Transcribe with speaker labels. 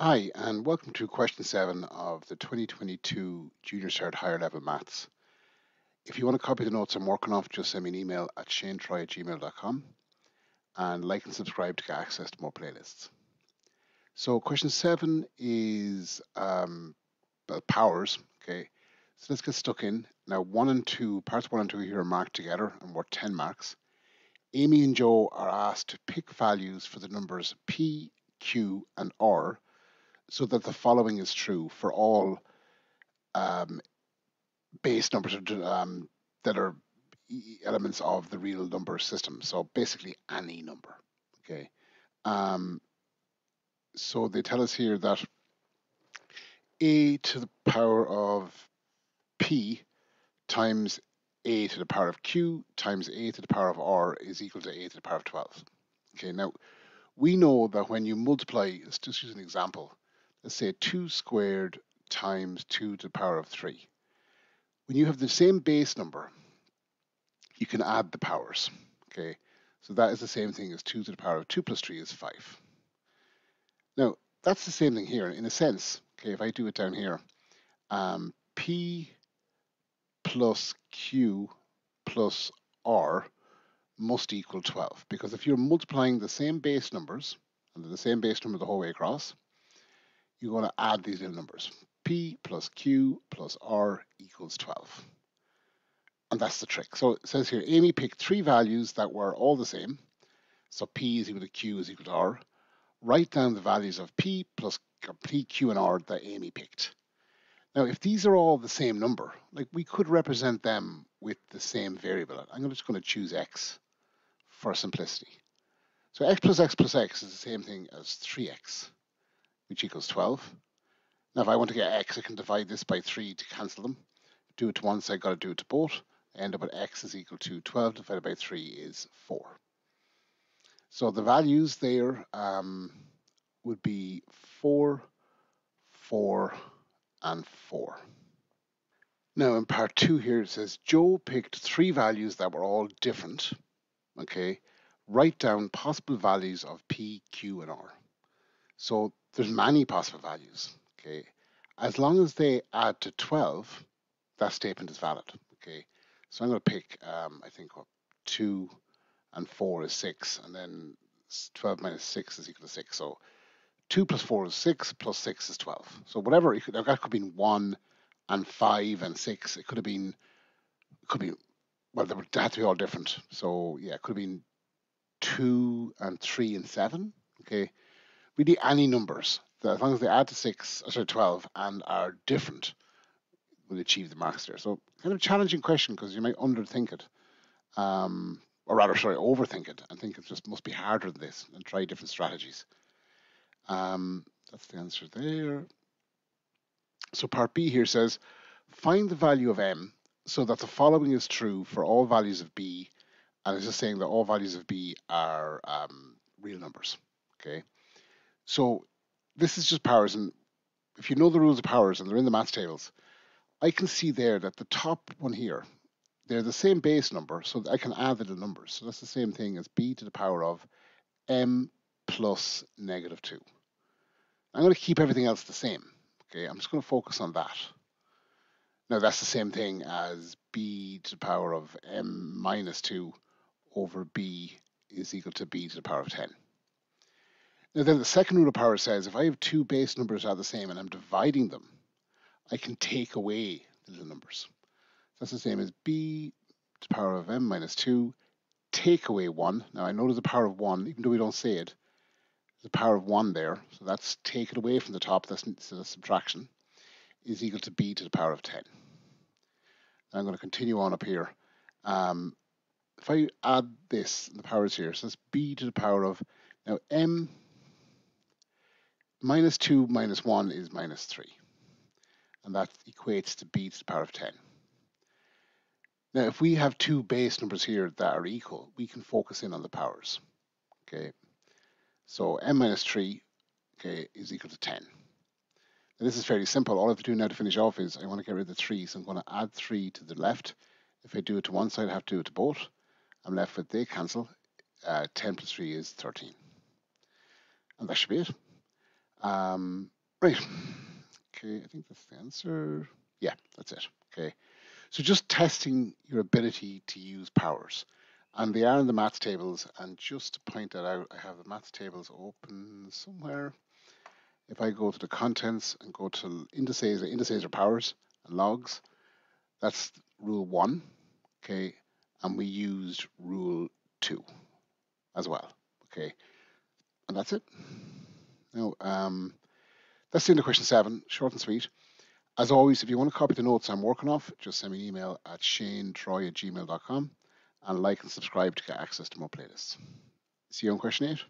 Speaker 1: Hi, and welcome to question seven of the 2022 Junior Cert Higher Level Maths. If you want to copy the notes I'm working off, just send me an email at shanetroy at gmail.com and like and subscribe to get access to more playlists. So question seven is um, powers, okay? So let's get stuck in. Now one and two, parts one and two here are marked together and worth 10 marks. Amy and Joe are asked to pick values for the numbers P, Q, and R so that the following is true for all um, base numbers um, that are elements of the real number system. So basically any number. Okay. Um, so they tell us here that a to the power of p times a to the power of q times a to the power of r is equal to a to the power of 12. Okay, now we know that when you multiply, let's just use an example let's say 2 squared times 2 to the power of 3. When you have the same base number, you can add the powers. Okay, so that is the same thing as 2 to the power of 2 plus 3 is 5. Now, that's the same thing here in a sense. Okay, if I do it down here, um, P plus Q plus R must equal 12 because if you're multiplying the same base numbers and the same base number the whole way across, you're going to add these little numbers. P plus Q plus R equals 12. And that's the trick. So it says here, Amy picked three values that were all the same. So P is equal to Q is equal to R. Write down the values of P plus P, Q, and R that Amy picked. Now, if these are all the same number, like we could represent them with the same variable. I'm just going to choose X for simplicity. So X plus X plus X is the same thing as 3X which equals 12. Now, if I want to get x, I can divide this by 3 to cancel them. Do it one side, got to do it to both. End up with x is equal to 12 divided by 3 is 4. So the values there um, would be 4, 4, and 4. Now in part 2 here it says Joe picked three values that were all different. Okay, write down possible values of P, Q, and R. So there's many possible values. Okay, as long as they add to 12, that statement is valid. Okay, so I'm going to pick, um, I think, what, 2 and 4 is 6, and then 12 minus 6 is equal to 6. So 2 plus 4 is 6, plus 6 is 12. So whatever, could, that could have been 1 and 5 and 6. It could have been, could be, well, they had to be all different. So yeah, it could have been 2 and 3 and 7. Okay, really any numbers that as long as they add to six or sorry, 12 and are different will achieve the marks there. So kind of a challenging question because you might underthink it. Um, or rather, sorry, overthink it and think it just must be harder than this and try different strategies. Um, that's the answer there. So part B here says, find the value of m so that the following is true for all values of b, and it's just saying that all values of b are um, real numbers. Okay, so this is just powers, and if you know the rules of powers and they're in the math tables, I can see there that the top one here, they're the same base number, so I can add the numbers. So that's the same thing as b to the power of m plus negative 2. I'm going to keep everything else the same. Okay, I'm just going to focus on that. Now that's the same thing as b to the power of m minus 2 over b is equal to b to the power of 10. Now then the second rule of power says if I have two base numbers that are the same and I'm dividing them, I can take away the little numbers. That's the same as b to the power of m minus 2, take away 1. Now I know there's a power of 1, even though we don't say it. There's a power of 1 there, so that's taken away from the top, that's, so subtraction, is equal to b to the power of 10. Now I'm going to continue on up here. Um, if I add this, the powers here, so it's b to the power of, now m minus 2 minus 1 is minus 3. And that equates to b to the power of 10. Now, if we have two base numbers here that are equal, we can focus in on the powers. Okay, so m minus 3 okay, is equal to 10. Now, this is fairly simple. All I have to do now to finish off is I want to get rid of the 3, so I'm going to add 3 to the left. If I do it to one side, I have to do it to both. I'm left with they cancel. Uh, 10 plus 3 is 13. And that should be it. Um, right. Okay, I think that's the answer. Yeah, that's it. Okay. So just testing your ability to use powers. And they are in the maths tables. And just to point that out, I have the maths tables open somewhere. If I go to the contents and go to indices, indices are powers and logs, that's rule one. Okay. And we used rule two as well. Okay. And that's it. Now, um, that's the end of question seven, short and sweet. As always, if you want to copy the notes I'm working off, just send me an email at shanetroy at gmail.com and like and subscribe to get access to more playlists. See you on question eight.